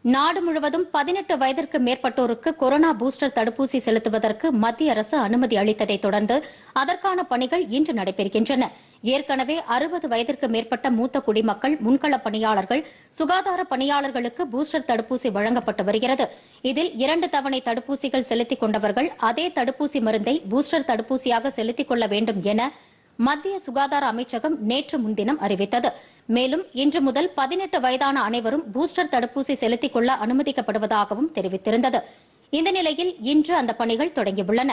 நாடு முழுவதும் பதினெட்டு வயதிற்கு மேற்பட்டோருக்கு கொரோனா பூஸ்டர் தடுப்பூசி செலுத்துவதற்கு மத்திய அரசு அனுமதி அளித்ததைத் தொடர்ந்து அதற்கான பணிகள் இன்று நடைபெறுகின்றன. ஏற்கனவே அறுபது வயதிற்கு மேற்பட்ட மூத்த குடிமக்கள் முன்களப் பணியாளர்கள் சுகாதார பணியாளர்களுக்கு பூஸ்டர் தடுப்பூசி வழங்கப்பட்டு வருகிறது. இதில் இரண்டு தவணை தடுப்பூசிகள் செலுத்திக் கொண்டவர்கள் அதே தடுப்பூசி மருந்தை பூஸ்டர் தடுப்பூசியாக செலுத்திக் கொள்ள வேண்டும் என மத்திய சுகாதார அமைச்சகம் நேற்று முன்தினம் அறிவித்தது. மேலும் இன்று முதல் பதினெட்டு வயதான அனைவரும் பூஸ்டர் தடுப்பூசி செலுத்திக் கொள்ள அனுமதிக்கப்படுவதாகவும் தெரிவித்திருந்தது. இந்த நிலையில் இன்று அந்த பணிகள் தொடங்கியுள்ளன.